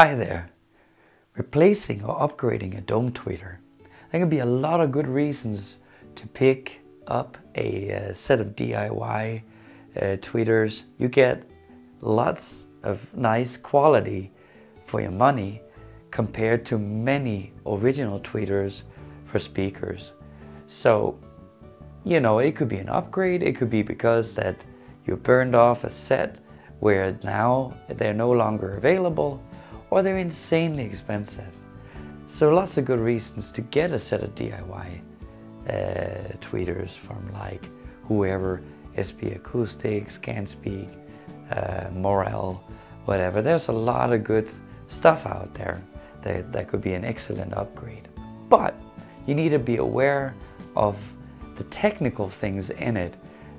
Hi there. Replacing or upgrading a dome tweeter. There can be a lot of good reasons to pick up a, uh, set of DIY uh, tweeters. You get lots of nice quality for your money compared to many original tweeters for speakers. So, you know, it could be an upgrade. It could be because that you burned off a set where now they're no longer available or they're insanely expensive. So lots of good reasons to get a set of DIY uh, tweeters from like whoever, SB Acoustics, Scan-Speak, uh, Morel, whatever. There's a lot of good stuff out there that, that could be an excellent upgrade. But you need to be aware of the technical things in it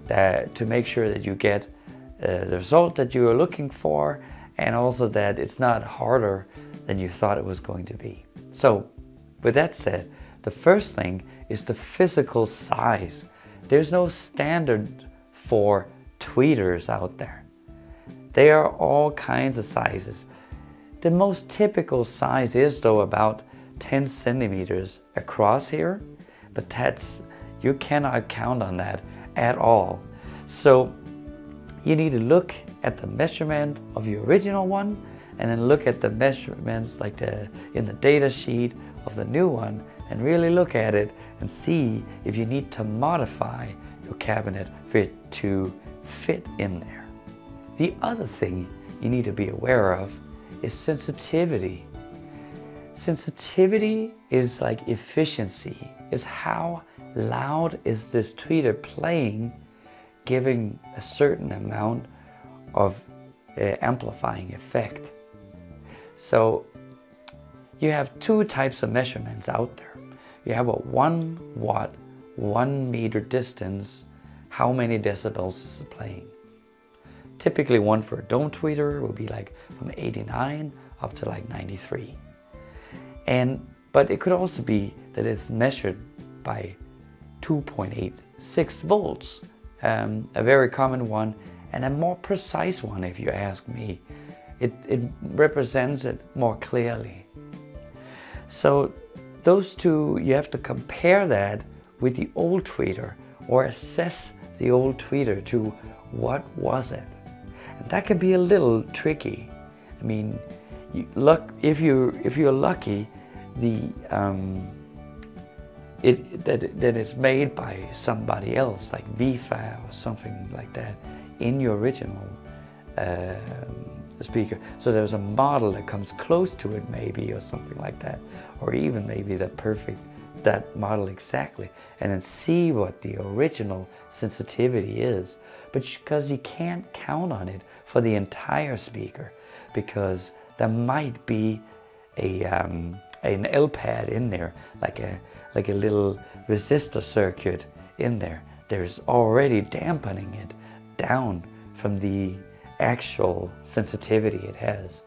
that, to make sure that you get uh, the result that you are looking for and also that it's not harder than you thought it was going to be. So with that said, the first thing is the physical size. There's no standard for tweeters out there. They are all kinds of sizes. The most typical size is though about 10 centimeters across here, but that's you cannot count on that at all. So you need to look at the measurement of your original one and then look at the measurements like the, in the data sheet of the new one and really look at it and see if you need to modify your cabinet for it to fit in there. The other thing you need to be aware of is sensitivity. Sensitivity is like efficiency, is how loud is this tweeter playing giving a certain amount of uh, amplifying effect. So you have two types of measurements out there. You have a one watt, one meter distance, how many decibels is it playing. Typically one for a dome tweeter will be like from 89 up to like 93. And, but it could also be that it's measured by 2.86 volts, um, a very common one and a more precise one if you ask me. It, it represents it more clearly. So those two, you have to compare that with the old tweeter or assess the old tweeter to what was it. And that can be a little tricky. I mean, you, look, if, you, if you're lucky, the, um, it, that, that it's made by somebody else, like Vifa or something like that, in your original uh, speaker. So there's a model that comes close to it maybe or something like that. Or even maybe the perfect, that model exactly. And then see what the original sensitivity is. But because you can't count on it for the entire speaker because there might be a, um, an L-pad in there, like a, like a little resistor circuit in there. There's already dampening it down from the actual sensitivity it has.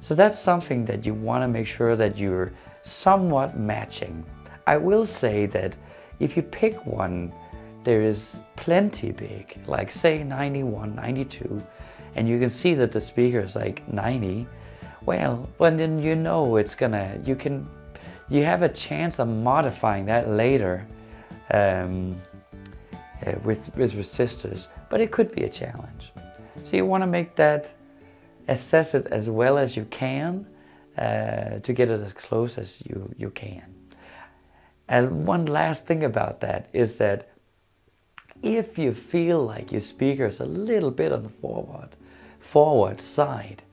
So that's something that you want to make sure that you're somewhat matching. I will say that if you pick one there is plenty big, like say 91, 92, and you can see that the speaker is like 90, well, well then you know it's gonna, you can, you have a chance of modifying that later um, uh, with, with resistors but it could be a challenge. So you want to make that, assess it as well as you can uh, to get it as close as you, you can. And one last thing about that is that if you feel like your speaker is a little bit on the forward, forward side,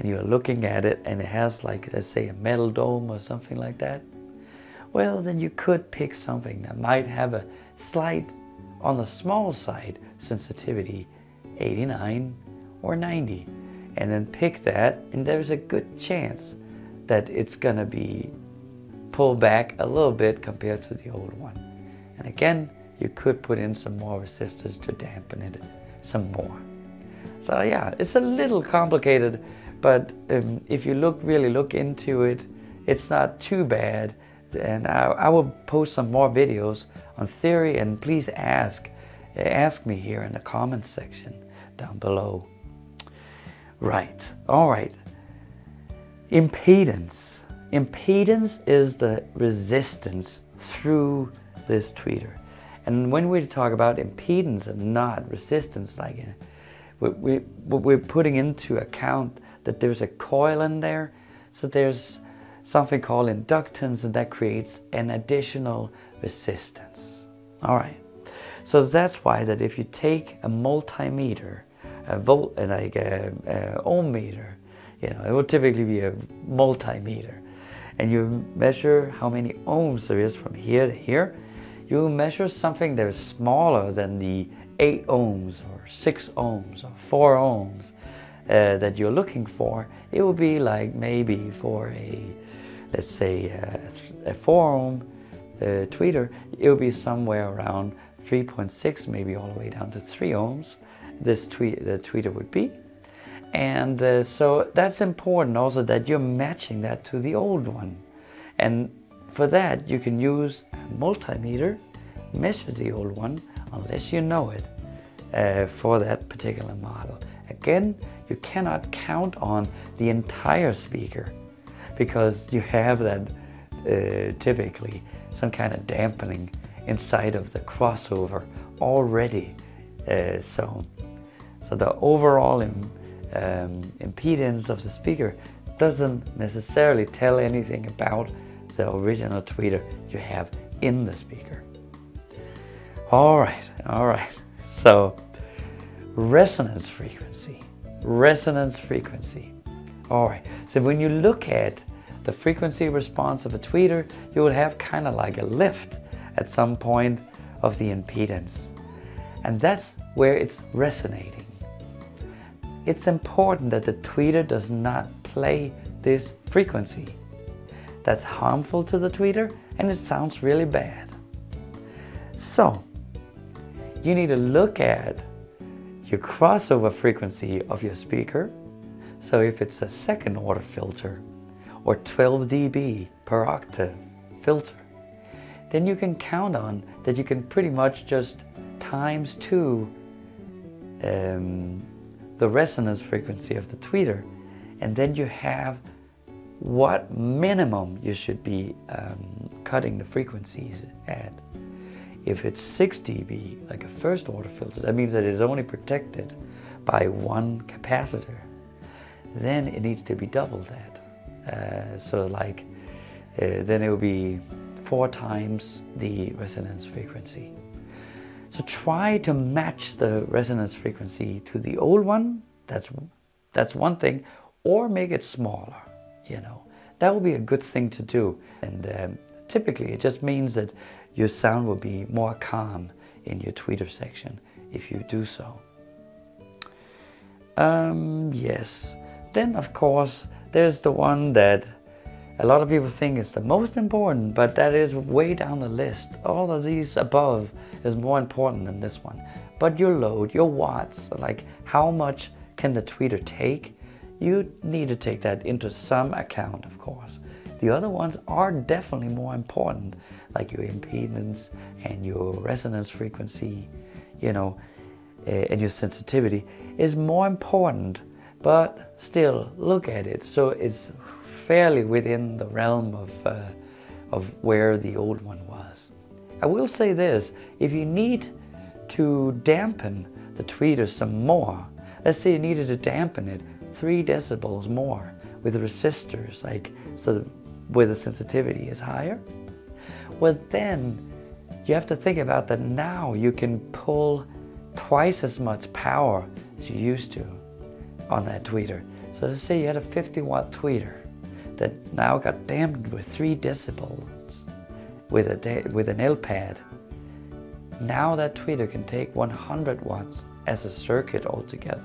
and you're looking at it and it has like, let's say a metal dome or something like that, well, then you could pick something that might have a slight on the small side sensitivity 89 or 90 and then pick that and there's a good chance that it's going to be pulled back a little bit compared to the old one. And again, you could put in some more resistors to dampen it some more. So yeah, it's a little complicated, but um, if you look really look into it, it's not too bad. And I, I will post some more videos on theory and please ask ask me here in the comments section down below. Right, all right. Impedance. Impedance is the resistance through this tweeter. And when we talk about impedance and not resistance, like uh, we, we, we're putting into account that there's a coil in there, so there's something called inductance, and that creates an additional resistance. All right. So that's why that if you take a multimeter, a volt, uh, like a, a ohm meter, you know, it will typically be a multimeter, and you measure how many ohms there is from here to here, you measure something that is smaller than the 8 ohms or 6 ohms or 4 ohms uh, that you're looking for, it will be like maybe for a, let's say, a, a 4 ohm uh, tweeter, it will be somewhere around 3.6, maybe all the way down to 3 ohms. This tweet, the tweeter would be. And uh, so that's important also that you're matching that to the old one. And for that, you can use a multimeter, measure the old one, unless you know it, uh, for that particular model. Again, you cannot count on the entire speaker because you have that uh, typically some kind of dampening inside of the crossover already. Uh, so, so the overall Im, um, impedance of the speaker doesn't necessarily tell anything about the original tweeter you have in the speaker. All right, all right. So, resonance frequency, resonance frequency. All right, so when you look at the frequency response of a tweeter, you will have kind of like a lift at some point of the impedance. And that's where it's resonating. It's important that the tweeter does not play this frequency. That's harmful to the tweeter and it sounds really bad. So, you need to look at your crossover frequency of your speaker. So if it's a second order filter or 12 dB per octave filter, then you can count on that you can pretty much just times two um, the resonance frequency of the tweeter and then you have what minimum you should be um, cutting the frequencies at. If it's 6 dB, like a first order filter, that means that it's only protected by one capacitor. Then it needs to be double that. Uh, so like, uh, then it will be four times the resonance frequency. So try to match the resonance frequency to the old one. That's that's one thing, or make it smaller. You know, that would be a good thing to do. And um, typically, it just means that your sound will be more calm in your tweeter section if you do so. Um, yes. Then, of course, there's the one that a lot of people think is the most important, but that is way down the list. All of these above is more important than this one. But your load, your watts, like how much can the tweeter take, you need to take that into some account, of course. The other ones are definitely more important, like your impedance and your resonance frequency, you know, eh, and your sensitivity is more important, but still look at it. So it's fairly within the realm of, uh, of where the old one was. I will say this, if you need to dampen the tweeter some more, let's say you needed to dampen it three decibels more with the resistors, like so where the sensitivity is higher, well then you have to think about that now you can pull twice as much power as you used to on that tweeter. So let's say you had a 50 watt tweeter that now got dampened with three decibels with, a with an L-pad. Now that tweeter can take 100 watts as a circuit altogether.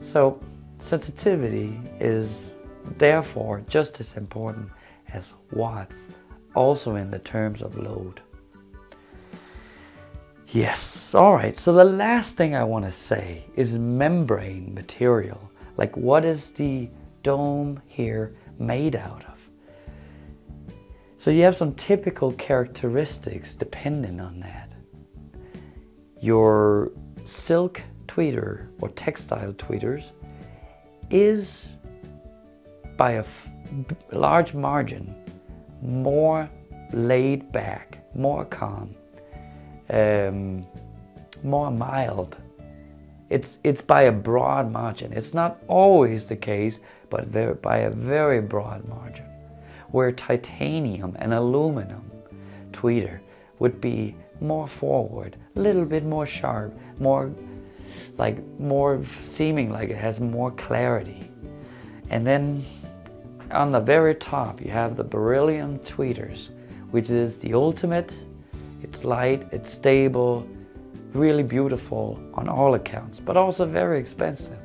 So sensitivity is therefore just as important as watts, also in the terms of load. Yes, all right, so the last thing I want to say is membrane material. Like what is the dome here made out of. So you have some typical characteristics depending on that. Your silk tweeter or textile tweeters is by a large margin more laid back, more calm, um, more mild. It's, it's by a broad margin. It's not always the case, but very, by a very broad margin. Where titanium and aluminum tweeter would be more forward, a little bit more sharp, more like more seeming like it has more clarity. And then on the very top you have the beryllium tweeters, which is the ultimate. It's light, it's stable, really beautiful on all accounts, but also very expensive.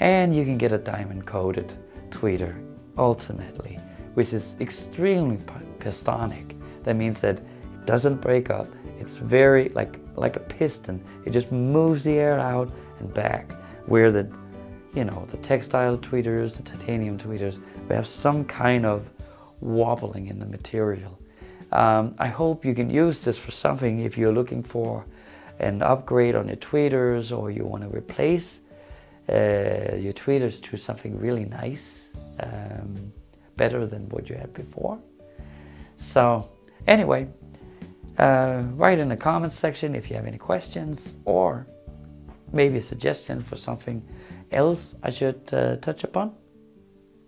And you can get a diamond coated tweeter ultimately, which is extremely pistonic. That means that it doesn't break up. It's very like like a piston. It just moves the air out and back. Where the you know the textile tweeters, the titanium tweeters, we have some kind of wobbling in the material. Um, I hope you can use this for something if you're looking for an upgrade on your tweeters or you want to replace uh, your tweeters to something really nice, um, better than what you had before. So anyway, uh, write in the comments section if you have any questions or maybe a suggestion for something else I should uh, touch upon.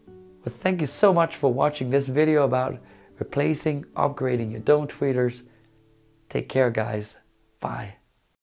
Well, thank you so much for watching this video about replacing, upgrading your dome tweeters. Take care guys. Bye.